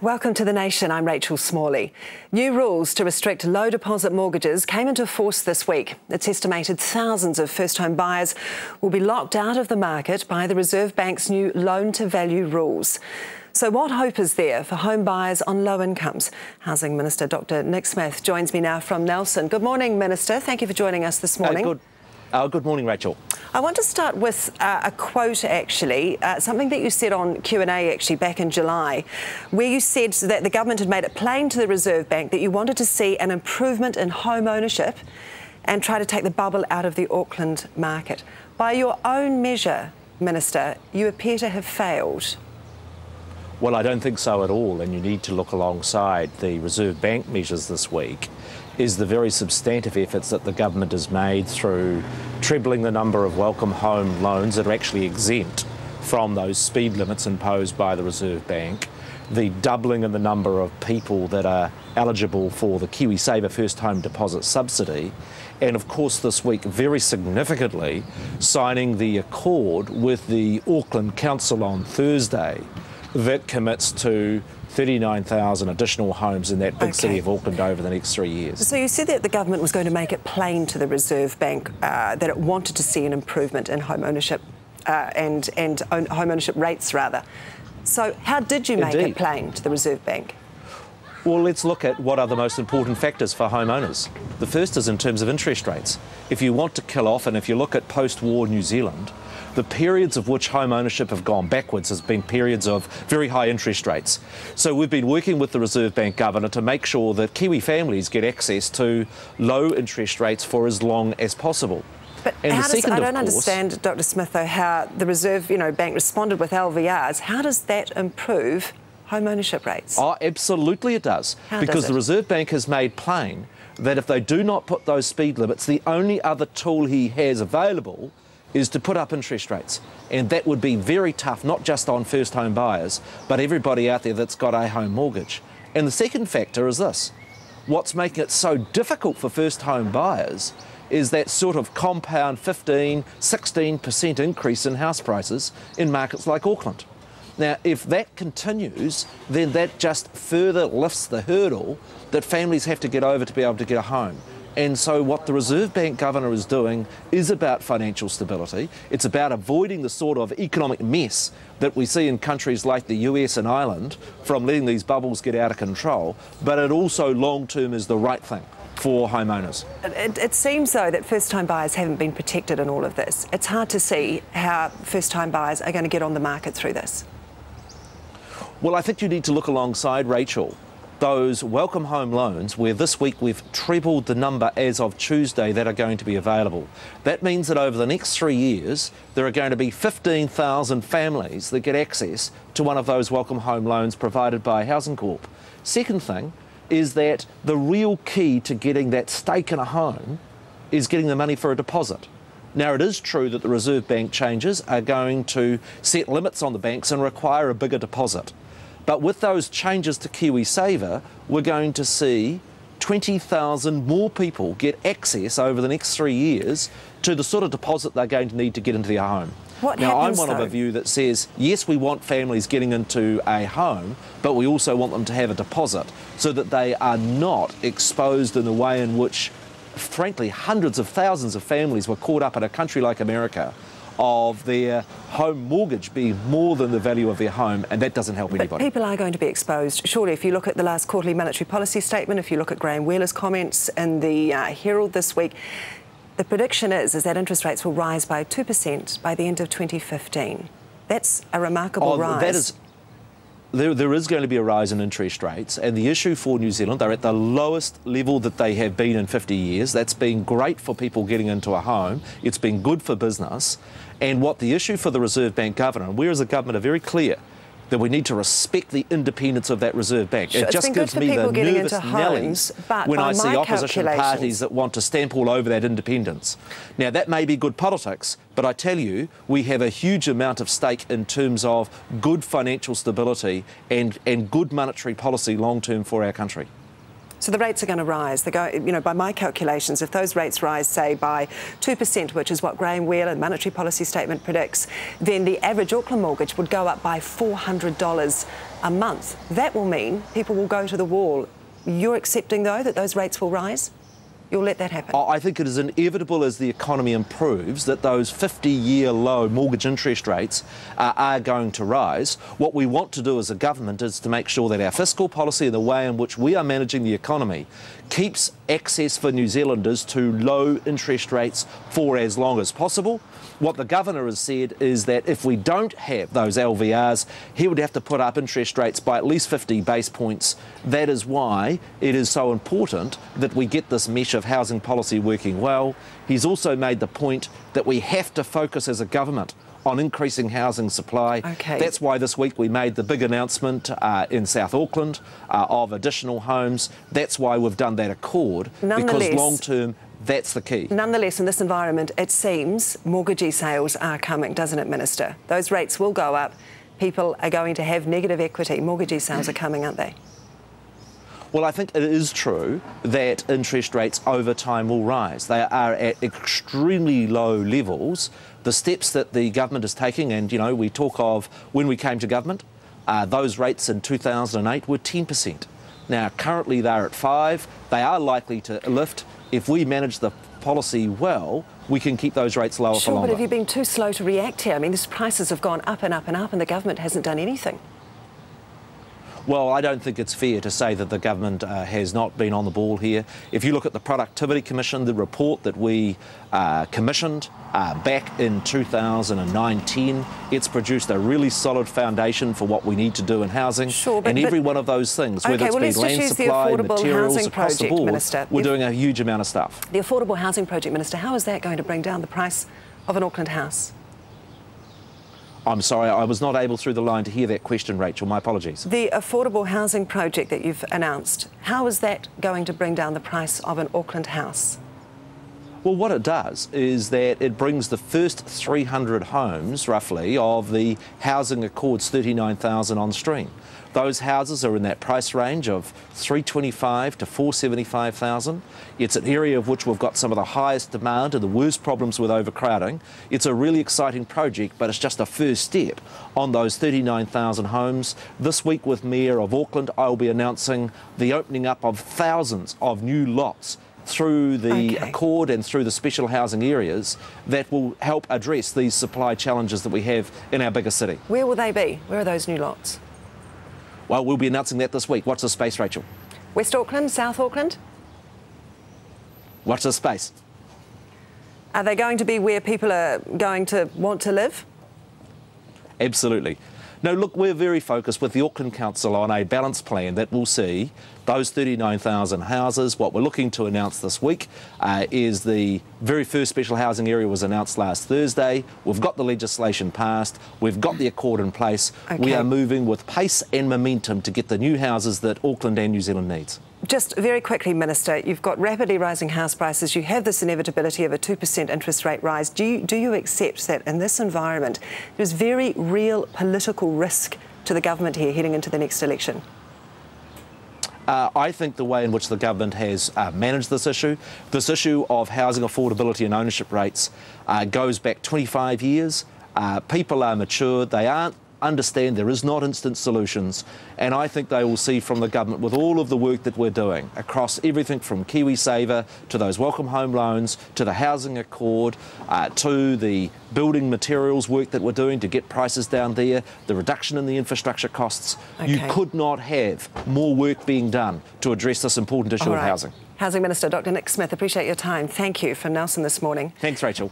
Welcome to The Nation. I'm Rachel Smalley. New rules to restrict low deposit mortgages came into force this week. It's estimated thousands of first home buyers will be locked out of the market by the Reserve Bank's new loan to value rules. So, what hope is there for home buyers on low incomes? Housing Minister Dr. Nick Smith joins me now from Nelson. Good morning, Minister. Thank you for joining us this morning. Uh, good morning, Rachel. I want to start with uh, a quote, actually, uh, something that you said on Q&A, actually, back in July, where you said that the government had made it plain to the Reserve Bank that you wanted to see an improvement in home ownership and try to take the bubble out of the Auckland market. By your own measure, Minister, you appear to have failed. Well, I don't think so at all, and you need to look alongside the Reserve Bank measures this week is the very substantive efforts that the government has made through trebling the number of welcome home loans that are actually exempt from those speed limits imposed by the Reserve Bank, the doubling in the number of people that are eligible for the KiwiSaver First Home Deposit Subsidy, and of course this week very significantly signing the accord with the Auckland Council on Thursday that commits to 39,000 additional homes in that big okay. city of Auckland over the next three years. So you said that the government was going to make it plain to the Reserve Bank uh, that it wanted to see an improvement in home ownership uh, and, and home ownership rates, rather. So how did you make Indeed. it plain to the Reserve Bank? Well, let's look at what are the most important factors for homeowners. The first is in terms of interest rates. If you want to kill off, and if you look at post-war New Zealand, the periods of which home ownership have gone backwards has been periods of very high interest rates. So we've been working with the Reserve Bank Governor to make sure that Kiwi families get access to low interest rates for as long as possible. But and how does, I don't understand, Dr. Smith, though, how the Reserve you know, Bank responded with LVRs. How does that improve home ownership rates? Oh, absolutely it does. How because does the Reserve Bank has made plain that if they do not put those speed limits, the only other tool he has available is to put up interest rates. And that would be very tough, not just on first home buyers, but everybody out there that's got a home mortgage. And the second factor is this what's making it so difficult for first home buyers is that sort of compound 15, 16% increase in house prices in markets like Auckland. Now, if that continues, then that just further lifts the hurdle that families have to get over to be able to get a home. And so, what the Reserve Bank governor is doing is about financial stability. It's about avoiding the sort of economic mess that we see in countries like the US and Ireland from letting these bubbles get out of control. But it also, long term, is the right thing for homeowners. It, it, seems, though, that first time buyers haven't been protected in all of this. It's hard to see how first time buyers are going to get on the market through this. Well, I think you need to look alongside Rachel those welcome home loans, where this week we've trebled the number as of Tuesday that are going to be available. That means that over the next three years, there are going to be 15,000 families that get access to one of those welcome home loans provided by Housing Corp. Second thing is that the real key to getting that stake in a home is getting the money for a deposit. Now, it is true that the Reserve Bank changes are going to set limits on the banks and require a bigger deposit. But with those changes to KiwiSaver, we're going to see 20,000 more people get access over the next three years to the sort of deposit they're going to need to get into their home. What now, happens, I'm one though? of a view that says, yes, we want families getting into a home, but we also want them to have a deposit so that they are not exposed in a way in which, frankly, hundreds of thousands of families were caught up in a country like America of their home mortgage be more than the value of their home, and that doesn't help but anybody. People are going to be exposed. Surely, if you look at the last quarterly monetary policy statement, if you look at Graham Wheeler's comments in the uh, Herald this week, the prediction is, is that interest rates will rise by 2% by the end of 2015. That's a remarkable oh, rise. That is there, there is going to be a rise in interest rates, and the issue for New Zealand, they're at the lowest level that they have been in 50 years. That's been great for people getting into a home. It's been good for business. And what the issue for the Reserve Bank governor, and we as a government are very clear that we need to respect the independence of that Reserve Bank. Sure, it just gives me the nervous nellies when I see opposition parties that want to stamp all over that independence. Now, that may be good politics, but I tell you, we have a huge amount of stake in terms of good financial stability and, and good monetary policy long term for our country. So the rates are going to rise. They go, you know, by my calculations, if those rates rise, say by two percent, which is what Graham Wheeler monetary policy statement predicts, then the average Auckland mortgage would go up by four hundred dollars a month. That will mean people will go to the wall. You're accepting though that those rates will rise. You'll let that happen? I think it is inevitable as the economy improves that those 50 year low mortgage interest rates uh, are going to rise. What we want to do as a government is to make sure that our fiscal policy and the way in which we are managing the economy keeps access for New Zealanders to low interest rates for as long as possible. What the governor has said is that if we don't have those LVRs, he would have to put up interest rates by at least 50 base points. That is why it is so important that we get this mesh of housing policy working well. He's also made the point that we have to focus as a government on increasing housing supply. Okay. That's why this week we made the big announcement uh, in South Auckland uh, of additional homes. That's why we've done that accord because long term that's the key. Nonetheless, in this environment, it seems mortgagee sales are coming, doesn't it, Minister? Those rates will go up. People are going to have negative equity. Mortgagee sales are coming, aren't they? Well, I think it is true that interest rates over time will rise. They are at extremely low levels. The steps that the government is taking, and you know, we talk of when we came to government, uh, those rates in 2008 were 10%. Now, currently they're at 5. They are likely to lift. If we manage the policy well, we can keep those rates lower sure, for longer. but have you been too slow to react here? I mean, these prices have gone up and up and up, and the government hasn't done anything. Well, I don't think it's fair to say that the government uh, has not been on the ball here. If you look at the Productivity Commission, the report that we uh, commissioned uh, back in 2019, it's produced a really solid foundation for what we need to do in housing. Sure, but, and every one of those things, okay, whether it's well, been land supply, materials across project, the board, Minister. we're doing a huge amount of stuff. The Affordable Housing Project, Minister, how is that going to bring down the price of an Auckland house? I'm sorry, I was not able through the line to hear that question, Rachel. My apologies. The affordable housing project that you've announced, how is that going to bring down the price of an Auckland house? Well, what it does is that it brings the first 300 homes, roughly, of the Housing Accords 39,000 on stream. Those houses are in that price range of 325 to 475,000. It's an area of which we've got some of the highest demand and the worst problems with overcrowding. It's a really exciting project, but it's just a first step on those 39,000 homes. This week with Mayor of Auckland, I'll be announcing the opening up of thousands of new lots through the okay. Accord and through the special housing areas that will help address these supply challenges that we have in our bigger city. Where will they be? Where are those new lots? Well, we'll be announcing that this week. Watch the space, Rachel. West Auckland, South Auckland? Watch the space. Are they going to be where people are going to want to live? Absolutely. No, look, we're very focused with the Auckland Council on a balanced plan that will see those 39,000 houses. What we're looking to announce this week uh, is the very first special housing area was announced last Thursday. We've got the legislation passed. We've got the accord in place. Okay. We are moving with pace and momentum to get the new houses that Auckland and New Zealand needs. Just very quickly, Minister, you've got rapidly rising house prices. You have this inevitability of a 2% interest rate rise. Do you, do you accept that in this environment there's very real political risk to the government here heading into the next election? Uh, I think the way in which the government has uh, managed this issue, this issue of housing affordability and ownership rates, uh, goes back 25 years. Uh, people are mature, they aren't understand there is not instant solutions, and I think they will see from the government with all of the work that we're doing across everything from KiwiSaver to those welcome home loans to the housing accord uh, to the building materials work that we're doing to get prices down there, the reduction in the infrastructure costs. Okay. You could not have more work being done to address this important issue right. of housing. Housing Minister Dr Nick Smith, appreciate your time. Thank you from Nelson this morning. Thanks, Rachel.